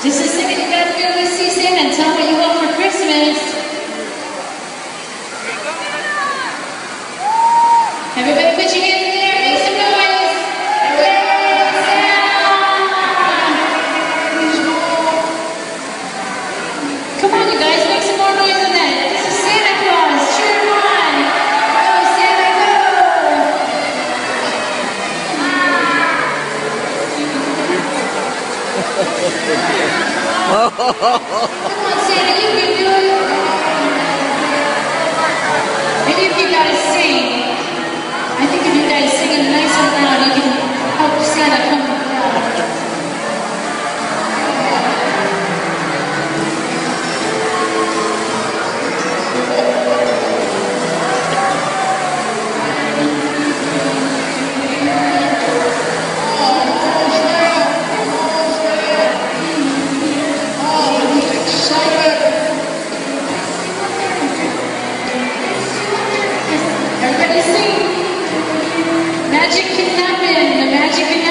Just a second, you gotta do this season and tell what you want for Christmas. Everybody and if you gotta sing, Can happen, the magic can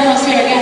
Our pink